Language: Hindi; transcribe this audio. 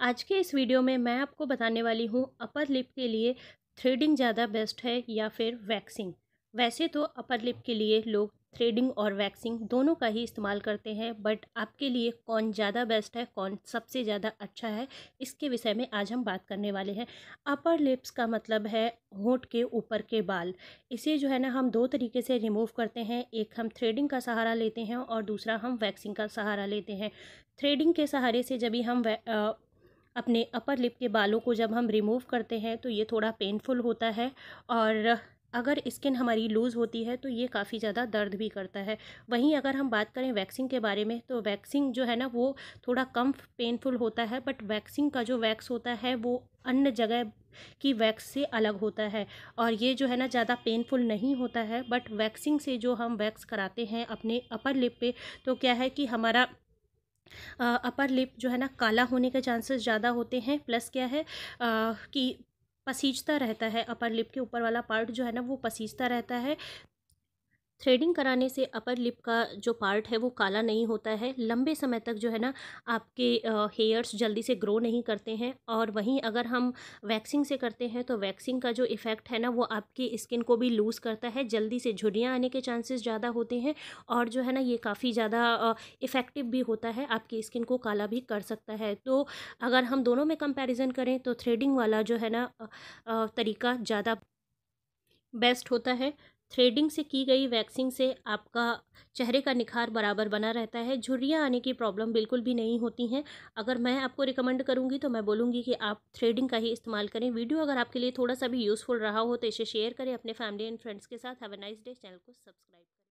आज के इस वीडियो में मैं आपको बताने वाली हूँ, अपर लिप के लिए थ्रेडिंग ज़्यादा बेस्ट है या फिर वैक्सिंग? वैसे तो अपर लिप के लिए लोग थ्रेडिंग और वैक्सिंग दोनों का ही इस्तेमाल करते हैं, बट आपके लिए कौन ज़्यादा बेस्ट है, कौन सबसे ज़्यादा अच्छा है, इसके विषय में आज हम बात करने वाले हैं। अपर लिप्स का मतलब है होंठ के ऊपर के बाल। इसे जो है ना, हम दो तरीके से रिमूव करते हैं, एक हम थ्रेडिंग का सहारा लेते हैं और दूसरा हम वैक्सिंग का सहारा लेते हैं। थ्रेडिंग के सहारे से जब भी हम अपने अपर लिप के बालों को जब हम रिमूव करते हैं तो ये थोड़ा पेनफुल होता है और अगर स्किन हमारी लूज़ होती है तो ये काफ़ी ज़्यादा दर्द भी करता है। वहीं अगर हम बात करें वैक्सिंग के बारे में तो वैक्सिंग जो है ना, वो थोड़ा कम पेनफुल होता है बट वैक्सिंग का जो वैक्स होता है, वो अन्य जगह की वैक्स से अलग होता है और ये जो है ना, ज़्यादा पेनफुल नहीं होता है बट वैक्सिंग से जो हम वैक्स कराते हैं अपने अपर लिप पे तो क्या है कि हमारा अपर लिप जो है ना, काला होने के चांसेस ज़्यादा होते हैं। प्लस क्या है कि पसीजता रहता है। अपर लिप के ऊपर वाला पार्ट जो है ना, वो पसीजता रहता है। थ्रेडिंग कराने से अपर लिप का जो पार्ट है वो काला नहीं होता है। लंबे समय तक जो है ना, आपके हेयर्स जल्दी से ग्रो नहीं करते हैं और वहीं अगर हम वैक्सिंग से करते हैं तो वैक्सिंग का जो इफ़ेक्ट है ना, वो आपकी स्किन को भी लूज़ करता है। जल्दी से झुर्रियाँ आने के चांसेस ज़्यादा होते हैं और जो है ना, ये काफ़ी ज़्यादा इफ़ेक्टिव भी होता है। आपकी स्किन को काला भी कर सकता है। तो अगर हम दोनों में कंपेरिज़न करें तो थ्रेडिंग वाला जो है ना तरीका ज़्यादा बेस्ट होता है। थ्रेडिंग से की गई, वैक्सिंग से आपका चेहरे का निखार बराबर बना रहता है। झुर्रियाँ आने की प्रॉब्लम बिल्कुल भी नहीं होती हैं। अगर मैं आपको रिकमेंड करूँगी तो मैं बोलूँगी कि आप थ्रेडिंग का ही इस्तेमाल करें। वीडियो अगर आपके लिए थोड़ा सा भी यूज़फुल रहा हो तो इसे शेयर करें अपने फैमिली एंड फ्रेंड्स के साथ। Have a nice day. Channel को सब्सक्राइब करें।